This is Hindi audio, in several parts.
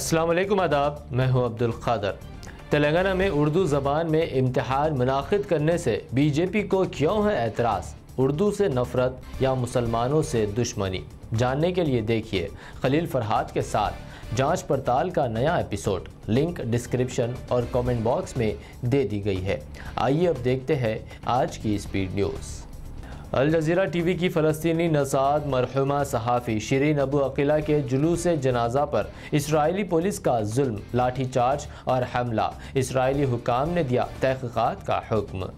असलम आदाब मैं हूँ अब्दुल खादर तेलंगाना में उर्दू ज़बान में इम्तहान मुनद करने से बीजेपी को क्यों है एतराज़ उर्दू से नफ़रत या मुसलमानों से दुश्मनी? जानने के लिए देखिए खलील फरहाद के साथ जाँच पड़ताल का नया एपिसोड। लिंक डिस्क्रिप्शन और कमेंट बॉक्स में दे दी गई है। आइए अब देखते हैं आज की speed news. Al Jazeera TV की फ़लस्तनी नसाद मरहुमा सहाफ़ी शरीन अबू अकीला के जुलूस जनाजा पर इसराइली पुलिस का जुल्म लाठी चार्ज और हमला। इसराइली हुकाम ने दिया तहकीक़ात का हुक्म।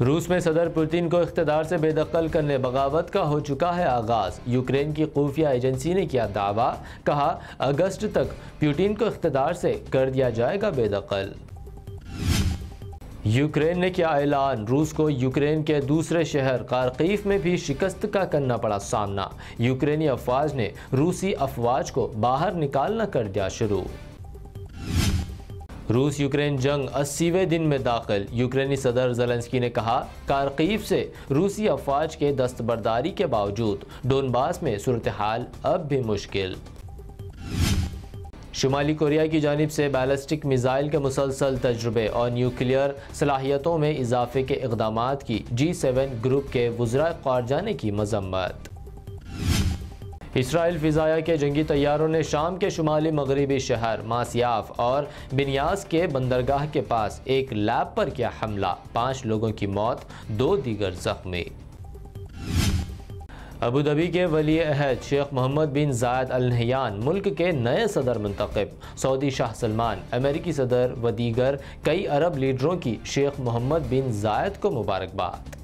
रूस में सदर पुतिन को इकतदार से बेदखल करने बगावत का हो चुका है आगाज़। यूक्रेन की खुफिया एजेंसी ने किया दावा, कहा, अगस्त तक पुतिन को इकतदार से कर दिया जाएगा बेदखल। यूक्रेन ने किया ऐलान। रूस को यूक्रेन के दूसरे शहर कारकीफ में भी शिकस्त का करना पड़ा सामना। यूक्रेनी अफवाज ने रूसी अफवाज को बाहर निकालना कर दिया शुरू। रूस यूक्रेन जंग अस्सीवें दिन में दाखिल। यूक्रेनी सदर जलेंस्की ने कहा कारकीफ से रूसी अफवाज के दस्तबरदारी के बावजूद, डोनबास में सूरत हाल अब भी मुश्किल। शुमाली कोरिया की जानब से बैलिस्टिक मिज़ाइल के मुसलसल तजुर्बे और न्यूक्लियर सलाहियतों में इजाफे के इकदाम की जी सेवन ग्रुप के वज्रा कारजाने की मजम्मत। इसराइल फ़िज़ाया के जंगी तैयारों ने शाम के शुमाली मगरबी शहर मासियाफ और बिनियाज के बंदरगाह के पास एक लैब पर किया हमला। पाँच लोगों की मौत, दो दीगर जख्मी। अबू धाबी के वली अहद Sheikh Mohammed bin Zayed Al Nahyan मुल्क के नए सदर मंतखब। सऊदी शाह सलमान, अमेरिकी सदर व दीगर कई अरब लीडरों की शेख मोहम्मद बिन जायद को मुबारकबाद।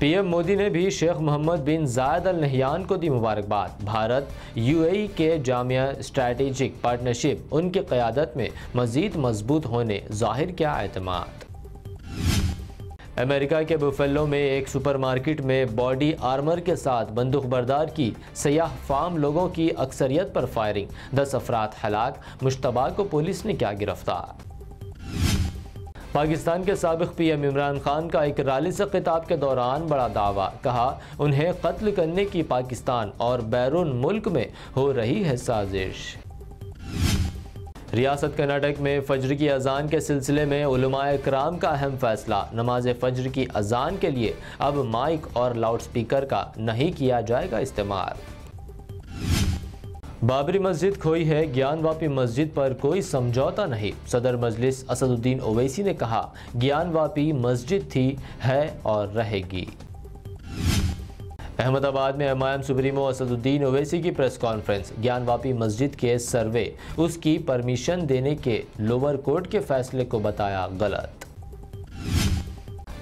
पीएम मोदी ने भी Sheikh Mohammed bin Zayed Al Nahyan को दी मुबारकबाद। भारत, यूएई के जामिया स्ट्रैटेजिक पार्टनरशिप, उनकी क़्यादत में मज़ीद मज़बूत होने ज़ाहिर किया अहतमाद अमेरिका के बुफेलो में एक सुपरमार्केट में बॉडी आर्मर के साथ बंदूक बरदार की सयाह फार्म लोगों की अक्सरियत पर फायरिंग दस अफराद हलाक, मुशतबा को पुलिस ने क्या गिरफ़्तार। पाकिस्तान के सबक पी एम इमरान खान का एक रैली से खिताब के दौरान बड़ा दावा। कहा, उन्हें कत्ल करने की पाकिस्तान और बैरून मुल्क में हो रही है साजिश। रियासत कर्नाटक में फजर की अजान के सिलसिले में कराम का अहम फैसला। नमाज़ फजर की अजान के लिए अब माइक और लाउड स्पीकर का नहीं किया जाएगा इस्तेमाल। बाबरी मस्जिद खोई है ज्ञान वापी मस्जिद पर कोई समझौता नहीं। सदर मजलिस असदुद्दीन ओवैसी ने कहा ज्ञान वापी मस्जिद थी, है और रहेगी। अहमदाबाद में एम सुप्रीमो असदुद्दीन ओवैसी की प्रेस कॉन्फ्रेंस ज्ञान वापी मस्जिद के सर्वे, उसकी परमिशन देने के लोअर कोर्ट के फैसले को बताया गलत।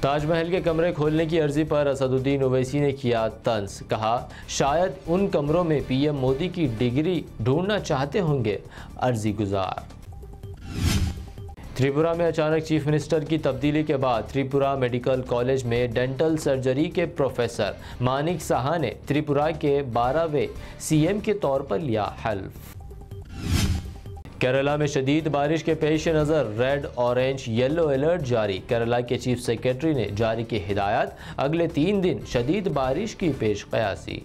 ताजमहल के कमरे खोलने की अर्जी पर असदुद्दीन ओवैसी ने किया तंज, कहा, शायद उन कमरों में पीएम मोदी की डिग्री ढूंढना चाहते होंगे अर्जी गुजार त्रिपुरा में अचानक चीफ मिनिस्टर की तब्दीली के बाद त्रिपुरा मेडिकल कॉलेज में डेंटल सर्जरी के प्रोफेसर मानिक साहा ने त्रिपुरा के बारहवें सीएम के तौर पर लिया हल्फ केरला में शदीद बारिश के पेश नज़र रेड, ऑरेंज, येलो अलर्ट जारी। केरला के चीफ सेक्रेटरी ने जारी की हिदायत। अगले तीन दिन शदीद बारिश की पेश कयासी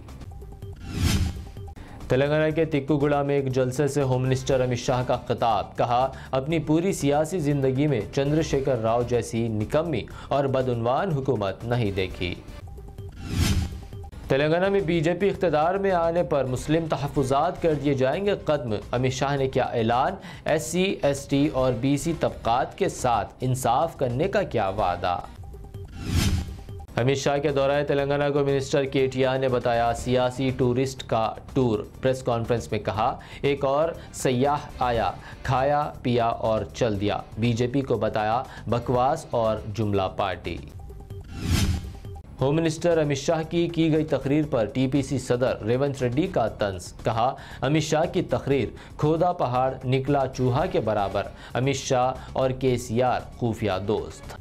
तेलंगाना के तिक्कुगुड़ा में एक जलसे से होम मिनिस्टर अमित शाह का खिताब, कहा, अपनी पूरी सियासी ज़िंदगी में चंद्रशेखर राव जैसी निकम्मी और बदनवान हुकूमत नहीं देखी। तेलंगाना में बीजेपी इकतदार में आने पर मुस्लिम तहफ़ात कर दिए जाएँगे कदम। अमित शाह ने किया ऐलान एस सी एस टी और बी सी तबक़ात के साथ इंसाफ करने का क्या वादा? अमित शाह के दौरान तेलंगाना को मिनिस्टर के टी आर ने बताया, सियासी टूरिस्ट का टूर, प्रेस कॉन्फ्रेंस में कहा, एक और सयाह आया, खाया, पिया और चल दिया। बीजेपी को बताया, बकवास और जुमला party. Home minister Amit Shah की की गई तकरीर पर टीपीसी सदर रेवंत रेड्डी का तंज, कहा, अमित शाह की तकरीर खोदा पहाड़, निकला चूहा के बराबर, अमित शाह और के सी आर खुफिया दोस्त।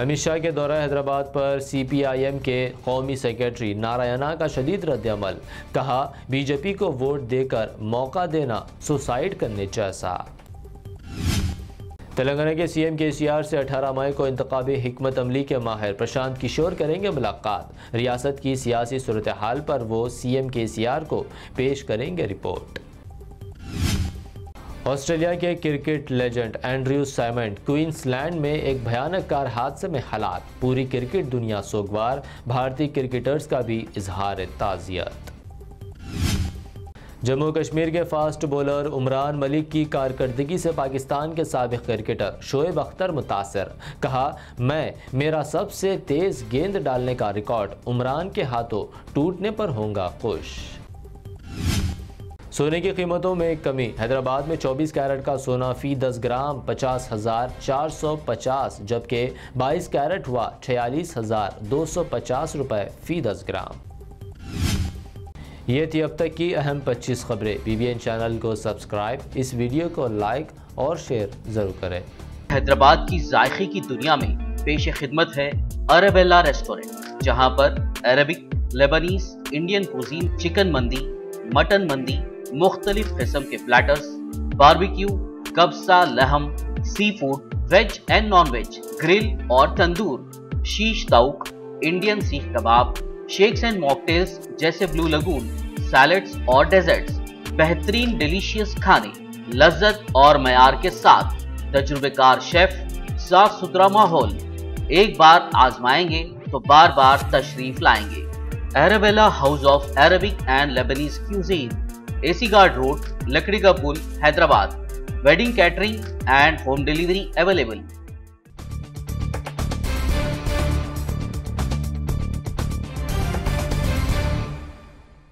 अमित शाह के दौरा हैदराबाद पर सी पी आई एम के कौमी सेक्रेटरी नारायणा का शदीद रद्दमल कहा बीजेपी को वोट देकर मौका देना सुसाइड करने जैसा। तेलंगाना के सीएम के सी आर से 18 मई को इंतबी हमत अमली के माहिर प्रशांत किशोर करेंगे मुलाकात। रियासत की सियासी सूरत हाल पर वो सीएम के सी आर को पेश करेंगे रिपोर्ट। ऑस्ट्रेलिया के cricket legend Andrew Symonds Queensland में एक भयानक कार हादसे में हालात। पूरी क्रिकेट दुनिया सोगवार, भारतीय क्रिकेटर्स का भी इजहार ताज़ियत। जम्मू कश्मीर के फास्ट बॉलर उमरान मलिक की कारकर्दगी से पाकिस्तान के सबक क्रिकेटर शोएब अख्तर मुतासर। कहा, मैं, मेरा सबसे तेज़ गेंद डालने का रिकॉर्ड उमरान के हाथों टूटने पर होऊँगा खुश। सोने की कीमतों में कमी। हैदराबाद में 24 कैरेट का सोना फ़ी 10 ग्राम, पचास हज़ार चार सौ पचास, जबकि 22 कैरेट हुआ छियालीस हज़ार दो सौ पचास रुपये फ़ी 10 ग्राम। ये थी अब तक की अहम 25 खबरें। बीबीएन चैनल को सब्सक्राइब, इस वीडियो को लाइक और शेयर ज़रूर करें। हैदराबाद की जायके की दुनिया में पेश खिदमत है अरबेला रेस्टोरेंट, जहाँ पर Arabic, Lebanese, Indian cuisine, chicken mandi, mutton mandi मुख्तलिफ़ किस्म के platters barbecue kabsa, Lahm sea food veg and non veg grill और tandoor, shish taouk Indian seekh kebab shakes and mocktails जैसे ब्लू लगून सैलड्स और डेजर्ट्स बेहतरीन डिलीशियस खाने, लज्जत और मैार के साथ, तजुर्बेकार शेफ साफ़ सुथरा माहौल। एक बार आजमाएँगे तो बार बार तशरीफ़ लाएँगे। Arabella house of Arabic and Lebanese cuisine AC Guard road Lakdi ka Pul Hyderabad. Wedding catering and home delivery available